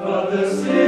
But the